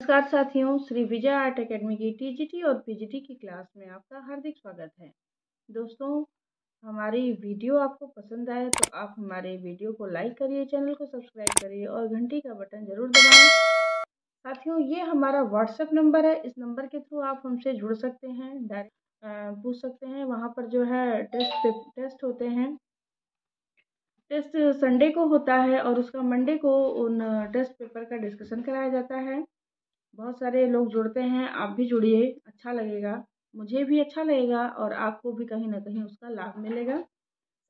नमस्कार साथियों, Shri Vijay art academy की टीजीटी और पीजीटी की क्लास में आपका हार्दिक स्वागत है। दोस्तों, हमारी वीडियो आपको पसंद आए तो आप हमारे वीडियो को लाइक करिए, चैनल को सब्सक्राइब करिए और घंटी का बटन ज़रूर दबाएँ। साथियों, ये हमारा व्हाट्सएप नंबर है, इस नंबर के थ्रू आप हमसे जुड़ सकते हैं डायरेक्ट पूछ सकते हैं। वहाँ पर जो है टेस्ट टेस्ट होते हैं। टेस्ट संडे को होता है और उसका मंडे को उन टेस्ट पेपर का डिस्कशन कराया जाता है। बहुत सारे लोग जुड़ते हैं, आप भी जुड़िए अच्छा लगेगा। मुझे भी अच्छा लगेगा और आपको भी कहीं ना कहीं उसका लाभ मिलेगा।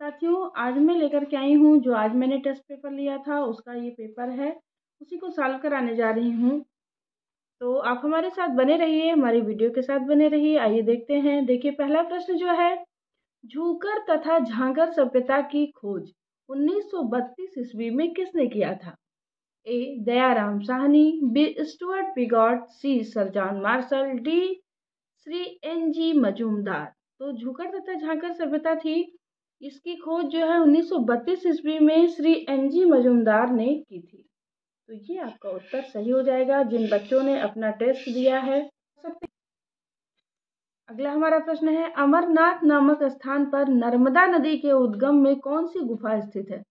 साथियों, आज मैं लेकर के आई हूँ जो आज मैंने टेस्ट पेपर लिया था, उसका ये पेपर है। उसी को सॉल्व कराने जा रही हूँ। तो आप हमारे साथ बने रहिए, हमारी वीडियो के साथ बने रहिए। आइए देखते हैं। देखिए, पहला प्रश्न जो है, झूकर तथा झांगर सभ्यता की खोज 1932 ईस्वी में किसने किया था? A, Dayaram Sahni, B, Stuart Piggott, C, sir john Marshall, D, Shri N G Majumdar. तो झुकर तथा झांकर सभ्यता थी। इसकी खोज जो है 1932 ईस्वी में श्री एन जी मजूमदार ने की थी। तो ये आपका उत्तर सही हो जाएगा। जिन बच्चों ने अपना टेस्ट दिया है अगला हमारा प्रश्न है, अमरनाथ नामक स्थान पर नर्मदा नदी के उद्गम में कौन सी गुफा स्थित है?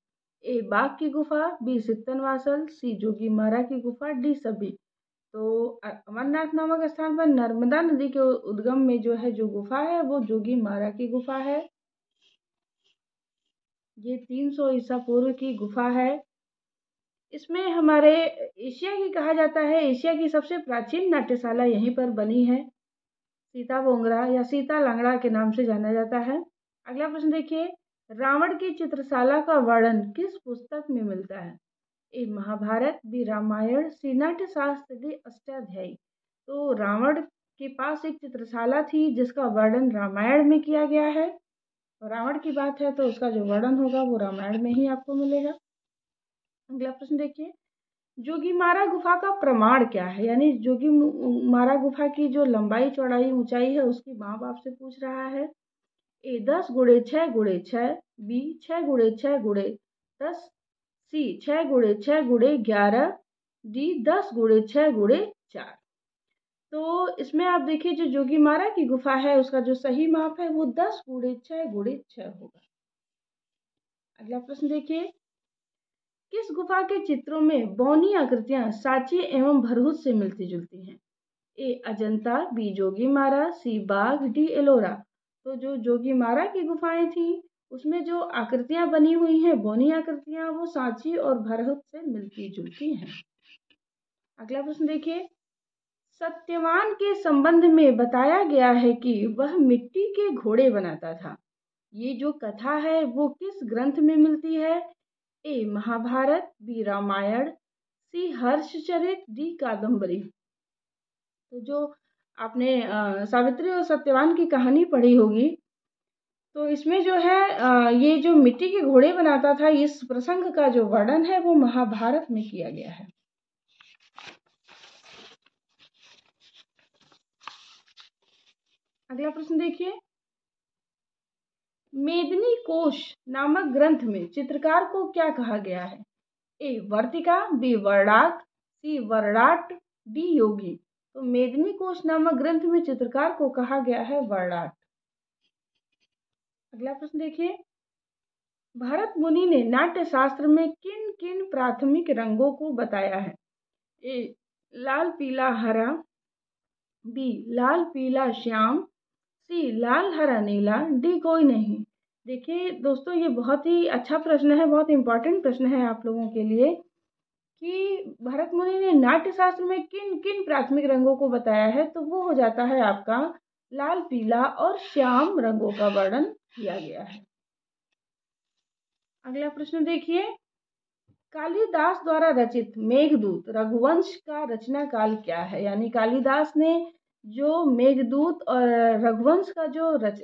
ए बाघ की गुफा, बी सित्तनवासल सी जोगी मारा की गुफा, डी सभी तो अमरनाथ नामक स्थान पर नर्मदा नदी के उद्गम में जो है, जो गुफा है, वो जोगी मारा की गुफा है। ये 300 ईसा पूर्व की गुफा है। इसमें हमारे एशिया की कहा जाता है, एशिया की सबसे प्राचीन नाट्यशाला यहीं पर बनी है। सीता बोंगरा या सीता लांगड़ा के नाम से जाना जाता है। अगला प्रश्न देखिए। रावण की चित्रशाला का वर्णन किस पुस्तक में मिलता है? A, Mahabharata, B, Ramayana, C Natya Shastra D, Ashtadhyayi. तो रावण के पास एक चित्रशाला थी, जिसका वर्णन रामायण में किया गया है। रावण की बात है तो उसका जो वर्णन होगा वो रामायण में ही आपको मिलेगा। अगला प्रश्न देखिए। जोगी मारा गुफा का प्रमाण क्या है? यानी जोगी मारा गुफा की जो लंबाई, चौड़ाई, ऊंचाई है, उसकी माँ बाप से पूछ रहा है। ए दस गुड़े छः गुड़े छः बी छः गुड़े छः गुड़े दस सी छः गुड़े छः गुड़े ग्यारह डी दस गुड़े छः गुड़े चार। तो इसमें आप देखिए, जो जोगी मारा की गुफा है, उसका जो सही माप है, वो दस गुड़े छः गुड़े छः होगा। अगला प्रश्न देखिए। किस गुफा के चित्रों में बौनी आकृतियाँ साची एवं भरहूत से मिलती जुलती हैं? ए अजंता बी जोगी मारा सी बाघ डी एलोरा। तो जो जोगी मारा की गुफाएँ थी, उसमें जो आकृतियाँ बनी हुई हैं, बोनी आकृतियाँ, वो सांची और भरहुत से मिलती जुलती हैं। अगला प्रश्न देखिए। सत्यवान के संबंध में बताया गया है कि वह मिट्टी के घोड़े बनाता था। ये जो कथा है, वो किस ग्रंथ में मिलती है? A, Mahabharata, B, Ramayana, C, Harshacharita, D Kadambari तो जो आपने सावित्री और सत्यवान की कहानी पढ़ी होगी। तो इसमें जो है ये जो मिट्टी के घोड़े बनाता था, इस प्रसंग का जो वर्णन है, वो महाभारत में किया गया है। अगला प्रश्न देखिए। मेदनी कोश नामक ग्रंथ में चित्रकार को क्या कहा गया है? ए, वर्तिका, बी वर्णाट सी वर्णाट डी, योगी। तो मेदनी कोश नामक ग्रंथ में चित्रकार को कहा गया है वर्णाट। अगला प्रश्न देखिए। भरत मुनि ने नाट्य शास्त्र में किन किन प्राथमिक रंगों को बताया है? ए, लाल, पीला, हरा। बी, लाल, पीला, श्याम। सी, लाल, हरा, नीला। डी, कोई नहीं। देखिए, दोस्तों, ये बहुत ही अच्छा प्रश्न है, बहुत इंपॉर्टेंट प्रश्न है आप लोगों के लिए। कि भरत मुनि ने नाट्य शास्त्र में किन किन प्राथमिक रंगों को बताया है तो वो हो जाता है आपका लाल, पीला और श्याम रंगों का वर्णन किया गया है। अगला प्रश्न देखिए। कालिदास द्वारा रचित मेघदूत रघुवंश का रचना काल क्या है? यानी कालिदास ने जो मेघदूत और रघुवंश का जो रच,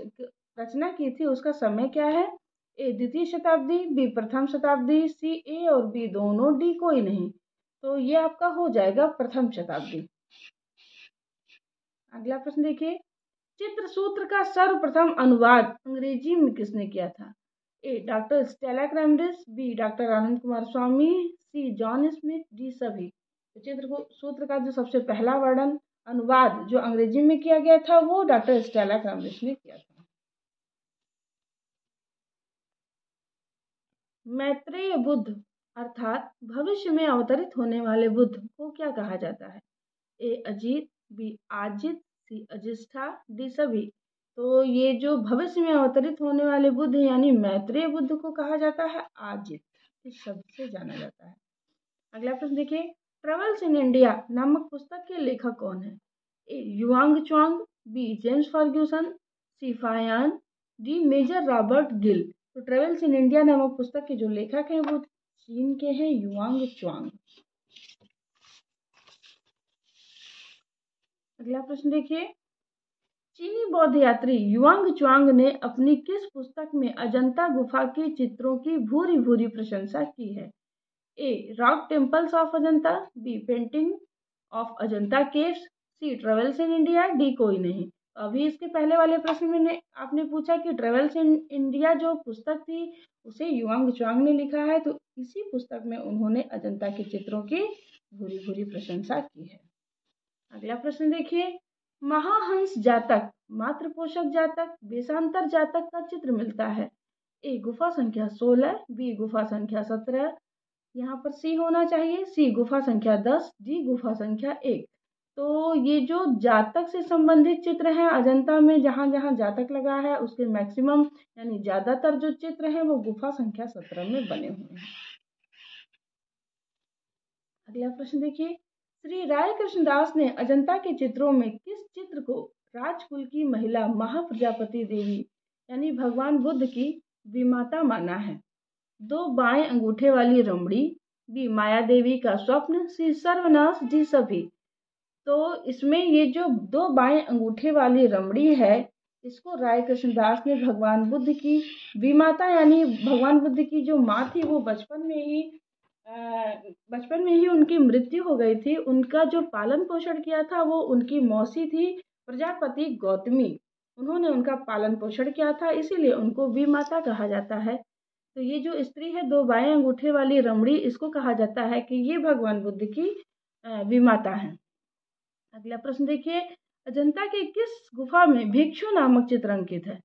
रचना की थी, उसका समय क्या है? ए द्वितीय शताब्दी, बी प्रथम शताब्दी, सी ए और बी दोनों डी कोई नहीं। तो ये आपका हो जाएगा प्रथम शताब्दी। अगला प्रश्न देखिए। चित्र सूत्र का सर्वप्रथम अनुवाद अंग्रेज़ी में किसने किया था? A doctor Stella Kramrisch, B doctor Ananda Coomaraswamy, C John Smith, D सभी। तो चित्र सूत्र का जो सबसे पहला वर्णन, अनुवाद जो अंग्रेज़ी में किया गया था, वो डॉक्टर स्टेला क्रैमरिच ने किया था। मैत्रेय बुद्ध, अर्थात भविष्य में अवतरित होने वाले बुद्ध को क्या कहा जाता है? A, Ajit, B, Ajit, C, Ajishtha, D, सभी। तो ये जो भविष्य में अवतरित होने वाले बुद्ध यानी मैत्रेय बुद्ध को कहा जाता है आजित इस शब्द से जाना जाता है। अगला प्रश्न देखिए ट्रेवल्स इन इंडिया नामक पुस्तक के लेखक कौन है? A, Yuan Chwang B, James Fergusson, C, Faxian, D, Major Robert Gill. तो ट्रेवल्स इन इंडिया नामक पुस्तक के जो लेखक हैं, वो चीन के हैं, युआंग च्वांग अगला प्रश्न देखिए। चीनी बौद्ध यात्री युवांग चुआंग ने अपनी किस पुस्तक में अजंता गुफा के चित्रों की भूरी भूरी प्रशंसा की है? A rock temples of Ajanta B painting of Ajanta caves C travels in India D कोई नहीं। अभी इसके पहले वाले प्रश्न में आपने पूछा कि ट्रेवल्स इन इंडिया जो पुस्तक थी, उसे युवांग च्वांग ने लिखा है तो इसी पुस्तक में उन्होंने अजंता के चित्रों की भूरी भूरी प्रशंसा की है। अगला प्रश्न देखिए। महाहंस जातक, मात्र पोषक जातक वेशांतर जातक का चित्र मिलता है। ए गुफा संख्या सोलह, बी गुफा संख्या सत्रह। यहाँ पर सी होना चाहिए, सी गुफा संख्या दस, डी गुफा संख्या एक। तो ये जो जातक से संबंधित चित्र हैं, अजंता में जहाँ जहाँ जातक लगा है, उसके मैक्सिमम यानी ज़्यादातर जो चित्र हैं, वो गुफा संख्या सत्रह में बने हुए हैं। अगला प्रश्न देखिए। श्री राय कृष्णदास ने अजंता के चित्रों में किस चित्र को राजकुल की महिला महाप्रजापति देवी यानी भगवान बुद्ध की विमाता माना है? दो बाएँ अंगूठे वाली रमड़ी, बी माया देवी का स्वप्न, सी सर्वनाश जी सभी। तो इसमें ये जो दो बाएँ अंगूठे वाली रमड़ी है, इसको राय कृष्णदास ने भगवान बुद्ध की विमाता यानी भगवान बुद्ध की जो माँ थी, वो बचपन में ही बचपन में ही उनकी मृत्यु हो गई थी। उनका जो पालन पोषण किया था, वो उनकी मौसी थी, प्रजापति गौतमी। उन्होंने उनका पालन पोषण किया था, इसीलिए उनको वी माता कहा जाता है। तो ये जो स्त्री है, दो बाएँ अंगूठे वाली रमड़ी, इसको कहा जाता है कि ये भगवान बुद्ध की विमाता है। अगला प्रश्न देखिए अजंता के किस गुफा में भिक्षु नामक चित्र अंकित है?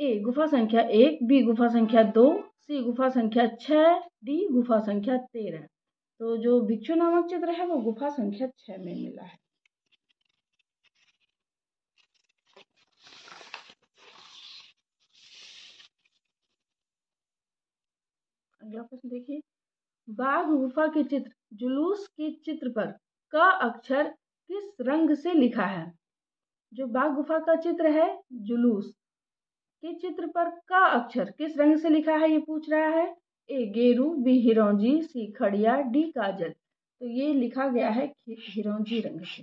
ए, गुफा संख्या एक, बी, गुफा संख्या दो, सी, गुफा संख्या छः डी, गुफा संख्या तेरह। तो जो भिक्षु नामक चित्र है, वो गुफा संख्या छः में मिला है। अगला प्रश्न देखिए, बाघ गुफा के चित्र, जुलूस के चित्र पर क अक्षर किस रंग से लिखा है? जो बाघ गुफा का चित्र है, जुलूस। के चित्र पर का अक्षर? किस रंग से लिखा है ये पूछ रहा है? ए, गेरू, बी, हिरौजी, सी, खड़िया, डी, काजल। तो ये लिखा गया है हिरौजी रंग से।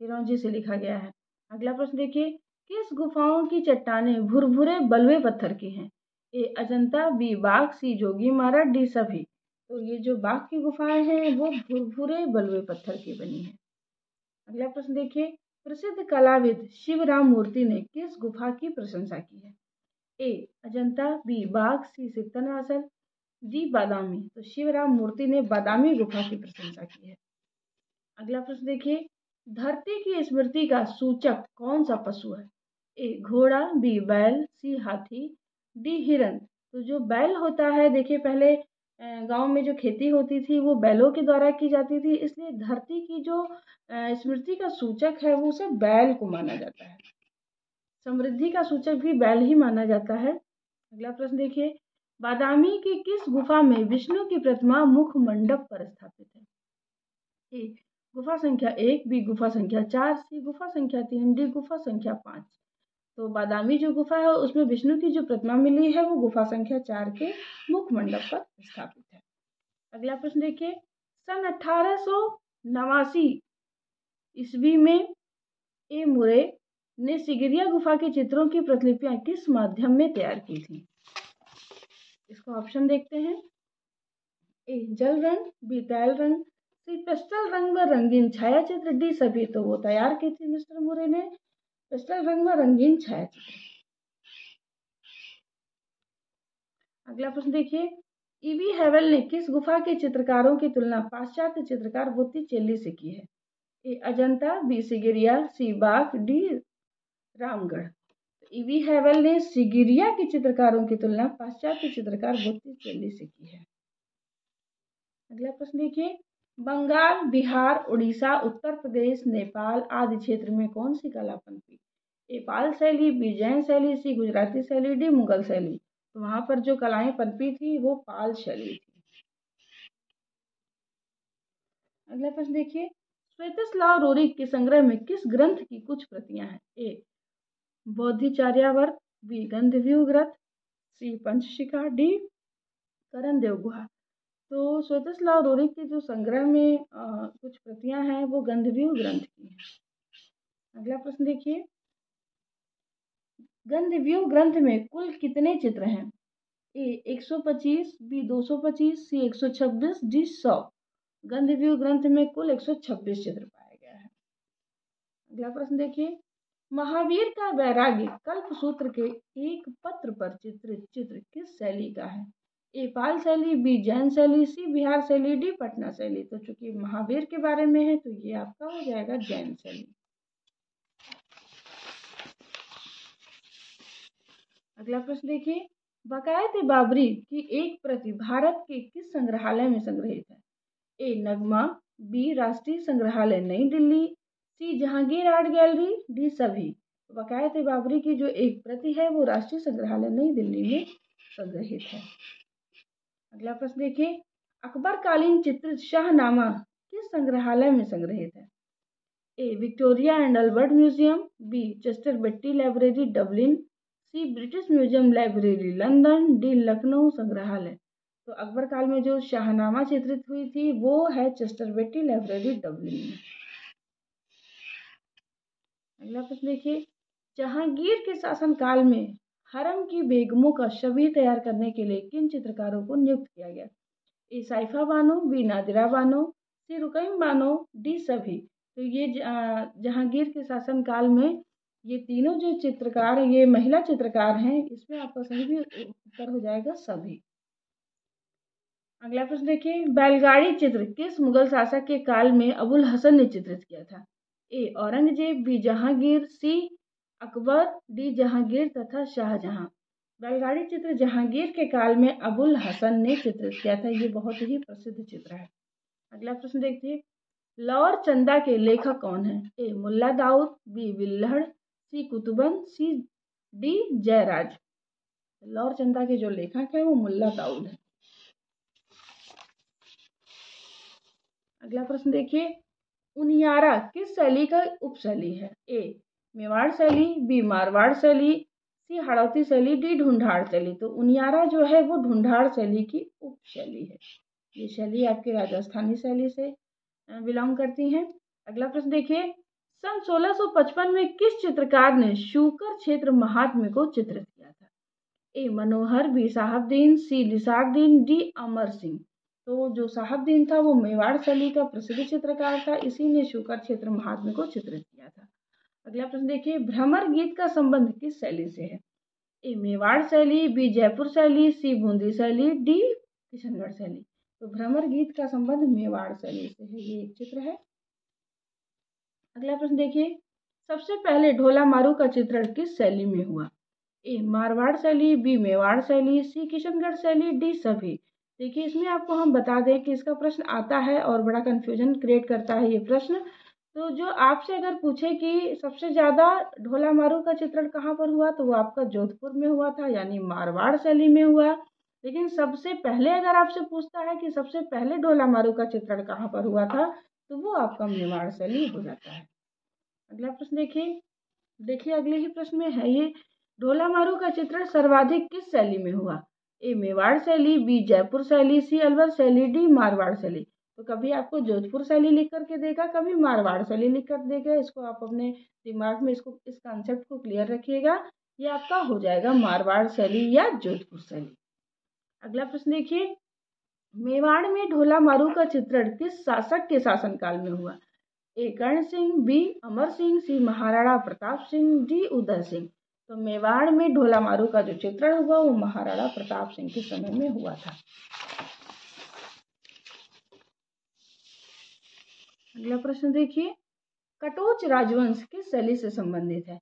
हिरौजी से लिखा गया है। अगला प्रश्न देखिए। किस गुफाओं की चट्टाने भुरभुरे बलवे पत्थर की हैं? ए, अजंता, बी, बाघ, सी, जोगी मारा, डी, सभी। तो ये जो बाघ की गुफाएँ हैं, वो भुरभुरे बलवे पत्थर की बनी है। अगला प्रश्न देखिए। प्रसिद्ध कलाविद शिवराम मूर्ति ने किस गुफा की प्रशंसा की है? ए, अजंता, बी, बाघ, सी सित्तनवासल डी, बादामी। तो शिवराम मूर्ति ने बादामी गुफा की प्रशंसा की है। अगला प्रश्न देखिए। धरती की स्मृति का सूचक कौन सा पशु है? ए, घोड़ा, बी, बैल, सी, हाथी, डी, हिरन। तो जो बैल होता है, देखिए पहले गाँव में जो खेती होती थी, वो बैलों के द्वारा की जाती थी। इसलिए धरती की जो स्मृति का सूचक है, वो उसे बैल को माना जाता है। समृद्धि का सूचक भी बैल ही माना जाता है। अगला प्रश्न देखिए। बादामी की किस गुफा में विष्णु की प्रतिमा मुख मंडप पर स्थापित है? ए, गुफा संख्या एक, बी, गुफा संख्या चार, सी, गुफा संख्या तीन, डी, गुफा संख्या पाँच। तो बादामी जो गुफा है, उसमें विष्णु की जो प्रतिमा मिली है, वो गुफा संख्या चार के मुख मंडप पर स्थापित है। अगला प्रश्न देखिए। सन अठारह नवासी ईस्वी में ए मुरे ने सिगिरिया गुफा के चित्रों की प्रतिलिपियाँ किस माध्यम में तैयार की थी? इसको ऑप्शन देखते हैं। ए, जल रंग, बी, तैल रंग, सी, पेस्टल रंग व रंगीन छाया चित्र डी, सभी तो वो तैयार की थी मिस्टर मुरे ने। पेस्टल रंग में रंगीन छाया चित्र अगला प्रश्न देखिए। ईवी हैवल ने किस गुफा के चित्रकारों की तुलना पाश्चात्य चित्रकार बोत्तिचेल्ली से की है? A, Ajanta B Sigiriya C Bagh D Ramgarh. EV Havell ने सिगिरिया के चित्रकारों की तुलना पाश्चात्य चित्रकार बोत्तिचेल्ली से की है। अगला प्रश्न देखिए। बंगाल, बिहार, उड़ीसा, उत्तर प्रदेश, नेपाल आदि क्षेत्र में कौन सी कला पनपी ए पाल शैली बी जैन शैली सी गुजराती शैली, डी मुगल शैली। तो वहाँ पर जो कलाएँ पनपी थी, वो पाल शैली थी। अगला प्रश्न देखिए। श्वेतस्लाव रोरिक के संग्रह में किस ग्रंथ की कुछ प्रतियाँ हैं? ए, बौद्धिचार्यावर्त, बी गंधव्यू ग्रंथ, सी, पंचशिखा, डी, करण देव गुहा तो श्वेतस्लाव रोरिक के जो संग्रह में आ, कुछ प्रतियाँ हैं वो गंधव्यू ग्रंथ की हैं। अगला प्रश्न देखिए। गंधव्यू ग्रंथ में कुल कितने चित्र हैं? ए 125 बी 225 सी 126 डी 100 गंधव्यू ग्रंथ में कुल 126 चित्र पाया गया है। अगला प्रश्न देखिए। महावीर का वैराग्य कल्प सूत्र के एक पत्र पर चित्रित चित्र किस शैली का है? ए पाल शैली बी जैन शैली सी बिहार शैली डी पटना शैली तो चूँकि महावीर के बारे में है तो ये आपका हो जाएगा जैन शैली अगला प्रश्न देखिए। बकायत बाबरी की एक प्रति भारत के किस संग्रहालय में संग्रहित है? ए, नगमा, बी, राष्ट्रीय संग्रहालय, नई Delhi, C, Jehangir art gallery, D, सभी। बकायत बाबरी की जो एक प्रति है, वो राष्ट्रीय संग्रहालय, नई दिल्ली में संग्रहित है। अगला प्रश्न देखिए अकबर कालीन चित्र शाहनामा किस संग्रहालय में संग्रहित है? A, Victoria and Albert Museum B Chester Beatty Library Dublin C British Museum Library, London D Lucknow संग्रहालय। तो अकबर काल में जो शाहनामा चित्रित हुई थी, वो है चेस्टर बेट्टी लाइब्रेरी डबलिन में। अगला प्रश्न देखिए। जहांगीर के शासनकाल में हरम की बेगमों का छवि तैयार करने के लिए किन चित्रकारों को नियुक्त किया गया? A Saifa Bano, B Nadira Bano, C Ruqaiya Bano, D सभी। तो ये जहांगीर के शासनकाल में ये तीनों जो चित्रकार, ये महिला चित्रकार हैं, इसमें आपका सही भी उत्तर हो जाएगा सभी। अगला प्रश्न देखिए, बैलगाड़ी चित्र किस मुगल शासक के काल में अबुल हसन ने चित्रित किया था? A Aurangzeb, B Jahangir, C Akbar D Jahangir तथा शाहजहां। बैलगाड़ी चित्र जहांगीर के काल में अबुल हसन ने चित्रित किया था। ये बहुत ही प्रसिद्ध चित्र है। अगला प्रश्न देखिए। लौर चंदा के लेखक कौन है? A, Mulla Daud, B Villahad C, Qutban, C, D, Jairaj. Laur Chanda के जो लेखक है, वो मुल्ला दाऊद है। अगला प्रश्न देखिए। उनियारा किस शैली का उपशैली है? ए मेवाड़ शैली बी मारवाड़ शैली सी हड़ौती शैली डी ढूंढाड़ शैली। तो उनियारा जो है, वो ढूंढाड़ शैली की उप शैली है। ये शैली आपकी राजस्थानी शैली से बिलोंग करती हैं। अगला प्रश्न देखिए। सन 1655 में किस चित्रकार ने शूकर क्षेत्र महात्म्य को चित्रित किया था? A, Manohar B, Sahibdin, C, Nisardin, D, Amar Singh. तो जो साहबदीन था, वो मेवाड़ शैली का प्रसिद्ध चित्रकार था, इसी ने शूकर क्षेत्र महात्म्य को चित्रित किया था। अगला प्रश्न देखिए, भ्रमर गीत का संबंध किस शैली से है? ए, मेवाड़ शैली, बी, जयपुर शैली, सी, बूंदी शैली, डी, किशनगढ़ शैली। तो भ्रमर गीत का संबंध मेवाड़ शैली से है, ये एक चित्र है। अगला प्रश्न देखिए, सबसे पहले ढोला मारू का चित्रण किस शैली में हुआ? ए, मारवाड़ शैली, बी, मेवाड़ शैली, सी, किशनगढ़ शैली, डी, सभी। देखिए, इसमें आपको हम बता दें कि इसका प्रश्न आता है और बड़ा कन्फ्यूज़न क्रिएट करता है ये प्रश्न। तो जो आपसे अगर पूछे कि सबसे ज़्यादा ढोला मारू का चित्रण कहाँ पर हुआ तो वो आपका जोधपुर में हुआ था, यानी मारवाड़ शैली में हुआ। लेकिन सबसे पहले अगर आपसे पूछता है कि सबसे पहले ढोला मारू का चित्रण कहाँ पर हुआ था तो वो आपका मेवाड़ शैली हो जाता है। अगला प्रश्न देखिए। देखिए, अगले ही प्रश्न में है ये। ढोला मारू का चित्रण सर्वाधिक किस शैली में हुआ? ए, मेवाड़ शैली, बी, जयपुर शैली, सी, अलवर शैली, डी, मारवाड़ शैली। तो कभी आपको जोधपुर शैली लिख करके देगा कभी मारवाड़ शैली लिख कर देगा इसको आप अपने दिमाग में इसको, इस कॉन्सेप्ट को क्लियर रखिएगा, ये आपका हो जाएगा मारवाड़ शैली या जोधपुर शैली। अगला प्रश्न देखिए, मेवाड़ में ढोला मारू का चित्रण किस शासक के शासनकाल में हुआ? A. Karan Singh, B. Amar Singh, C. Maharana Pratap Singh, D. Uday Singh. तो मेवाड़ में ढोला मारू का जो चित्रण हुआ, वो महाराणा प्रताप सिंह के समय में हुआ था। अगला प्रश्न देखिए। कटोच राजवंश किस शैली से संबंधित है?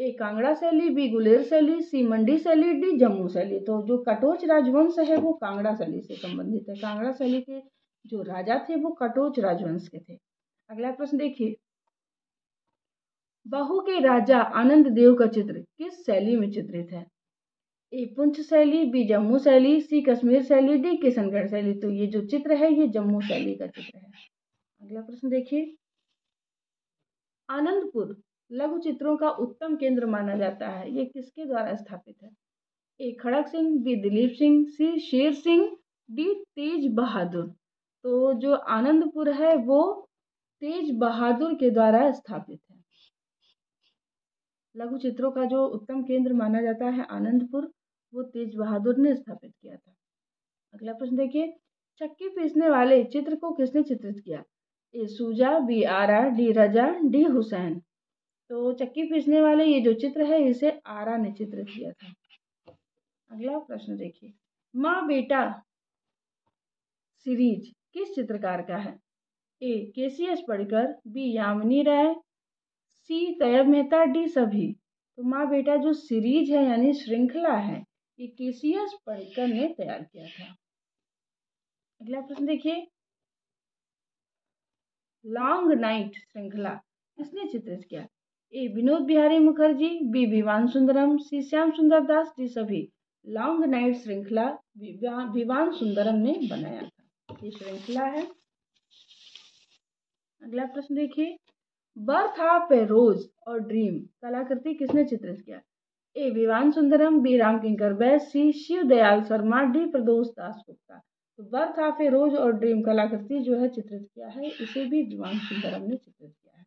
ए, कांगड़ा शैली, बी, गुलेर शैली, सी, मंडी शैली, डी, जम्मू शैली। तो जो कटोच राजवंश है, वो कांगड़ा शैली से संबंधित है। कांगड़ा शैली के जो राजा थे, वो कटोच राजवंश के थे। अगला प्रश्न देखिए। बहू के राजा आनंद देव का चित्र किस शैली में चित्रित है? ए, पुंछ शैली, बी, जम्मू शैली, सी, कश्मीर शैली, डी, किशनगढ़ शैली। तो ये जो चित्र है, ये जम्मू शैली का चित्र है। अगला प्रश्न देखिए। आनंदपुर लघु चित्रों का उत्तम केंद्र माना जाता है, ये किसके द्वारा स्थापित है? A, Kharak Singh, B, Dalip Singh, C, Sher Singh, D, तेज बहादुर। तो जो आनंदपुर है, वो तेज बहादुर के द्वारा स्थापित है। लघु चित्रों का जो उत्तम केंद्र माना जाता है, आनंदपुर, वो तेज बहादुर ने स्थापित किया था। अगला प्रश्न देखिए। चक्की पीसने वाले चित्र को किसने चित्रित किया? Souza, B, Ara, D, Raza, D, Husain. तो चक्की पीसने वाले ये जो चित्र है, इसे आरा ने चित्रित किया था। अगला प्रश्न देखिए। माँ बेटा सीरीज़ किस चित्रकार का है? A K C S Paniker, B, Jamini Roy, C, Tyeb Mehta, D, सभी। तो माँ बेटा जो सीरीज़ है, यानी श्रृंखला है, ये के सी एस पढ़कर ने तैयार किया था। अगला प्रश्न देखिए। लॉन्ग नाइट श्रृंखला किसने चित्रित किया? A, Binode Behari Mukherjee, B Vivan Sundaram, C, Shyam Sundar Das, D, सभी। लॉन्ग नाइट श्रृंखला विवान सुंदरम ने बनाया था। ये श्रृंखला है। अगला प्रश्न देखिए। बर्थ ऑफ़ ए रोज और ड्रीम। कलाकृति किसने चित्रित किया? A Vivan Sundaram, B Ram Kinkar Baij, C, Shiv Dayal Sharma, D, Pradosh Das Gupta तो बर्थ ऑफ़ ए रोज और ड्रीम कलाकृति जो है चित्रित किया है, इसे भी विवान सुंदरम ने चित्रित किया है।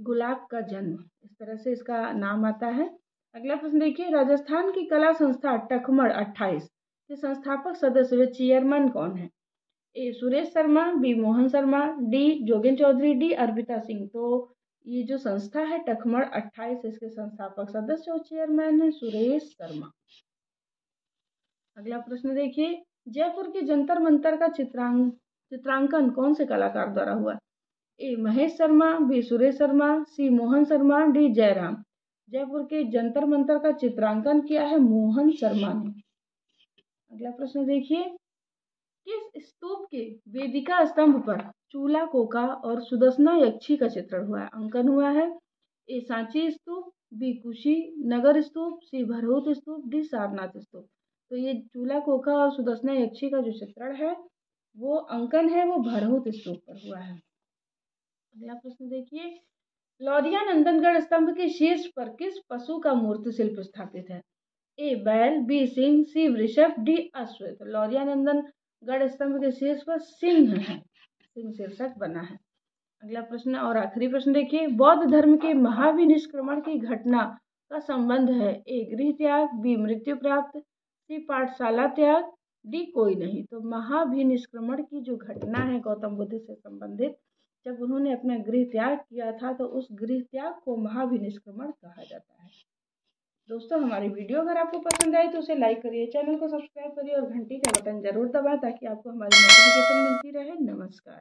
गुलाब का जन्म, इस तरह से इसका नाम आता है। अगला प्रश्न देखिए, राजस्थान की कला संस्था टखमड़ अट्ठाईस के संस्थापक सदस्य व चेयरमैन कौन है? A. Suresh Sharma, B. Mohan Sharma, D. Jogen Chowdhury, D. Arpita Singh. तो ये जो संस्था है टखमड़ अट्ठाईस, इसके संस्थापक सदस्य और चेयरमैन है सुरेश शर्मा। अगला प्रश्न देखिए जयपुर के जंतर मंतर का चित्रांक चित्रांकन कौन से कलाकार द्वारा हुआ? A. Mahesh Sharma, B. Suresh Sharma, C. Mohan Sharma, D. Jayaram. Jaipur के जंतर मंतर का चित्रांकन किया है मोहन शर्मा ने। अगला प्रश्न देखिए। किस स्तूप के वेदिका स्तंभ पर चूला, कोका और सुदर्शना यक्षी का चित्रण हुआ? है अंकन हुआ है ए. सांची स्तूप, बी. कुशी नगर स्तूप, सी. भरहूत स्तूप, डी. सारनाथ स्तूप। तो ये चूला कोका और सुदर्शना यक्षी का जो चित्रण है, वो अंकन है, वो भरहूत स्तूप पर हुआ है। अगला प्रश्न देखिए, लौरिया नंदनगढ़ स्तंभ के शीर्ष पर किस पशु का मूर्ति शिल्प स्थापित है? ए, बैल, बी, सिंह, सी, वृषभ, डी, अश्व। तो लौरिया नंदनगढ़ स्तंभ के शीर्ष पर सिंह है, सिंह शीर्षक बना है। अगला प्रश्न और आखिरी प्रश्न देखिए, बौद्ध धर्म के महाविनिष्क्रमण की घटना का संबंध है। ए, गृह त्याग, बी, मृत्यु प्राप्त सी पाठशाला त्याग डी कोई नहीं। तो महाभिनिष्क्रमण की जो घटना है गौतम बुद्ध से संबंधित, जब उन्होंने अपना गृह त्याग किया था तो उस गृह त्याग को महाभिनिष्क्रमण कहा जाता है। दोस्तों, हमारी वीडियो अगर आपको पसंद आई तो उसे लाइक करिए, चैनल को सब्सक्राइब करिए और घंटी का बटन ज़रूर दबाएँ ताकि आपको हमारी नोटिफिकेशन मिलती रहे। नमस्कार।